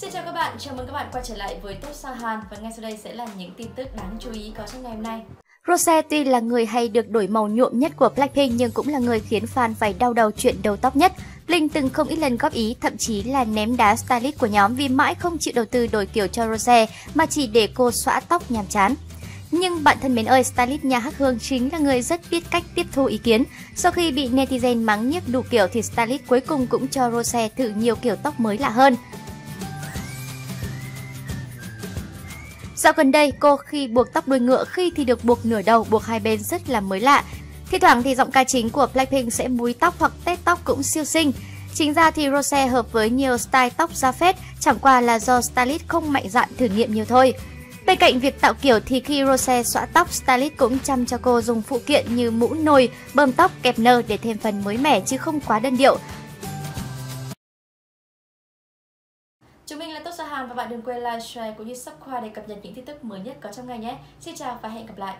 Xin chào các bạn, chào mừng các bạn quay trở lại với Top Sao Hàn và ngay sau đây sẽ là những tin tức đáng chú ý có trong ngày hôm nay. Rose tuy là người hay được đổi màu nhuộm nhất của Blackpink nhưng cũng là người khiến fan phải đau đầu chuyện đầu tóc nhất. Linh từng không ít lần góp ý, thậm chí là ném đá stylist của nhóm vì mãi không chịu đầu tư đổi kiểu cho Rose mà chỉ để cô xõa tóc nhàm chán. Nhưng bạn thân mến ơi, stylist nhà Hắc Hương chính là người rất biết cách tiếp thu ý kiến. Sau khi bị netizen mắng nhiếc đủ kiểu thì stylist cuối cùng cũng cho Rose thử nhiều kiểu tóc mới lạ hơn. Dạo gần đây, cô khi buộc tóc đuôi ngựa, khi thì được buộc nửa đầu, buộc hai bên rất là mới lạ. Thi thoảng thì giọng ca chính của Blackpink sẽ múi tóc hoặc tết tóc cũng siêu xinh. Chính ra thì Rose hợp với nhiều style tóc ra phết, chẳng qua là do stylist không mạnh dạn thử nghiệm nhiều thôi. Bên cạnh việc tạo kiểu thì khi Rose xõa tóc, stylist cũng chăm cho cô dùng phụ kiện như mũ nồi, bơm tóc, kẹp nơ để thêm phần mới mẻ chứ không quá đơn điệu. Chúng mình là Tốt Sa Hàn và bạn đừng quên like, share cũng như subscribe để cập nhật những tin tức mới nhất có trong ngày nhé. Xin chào và hẹn gặp lại.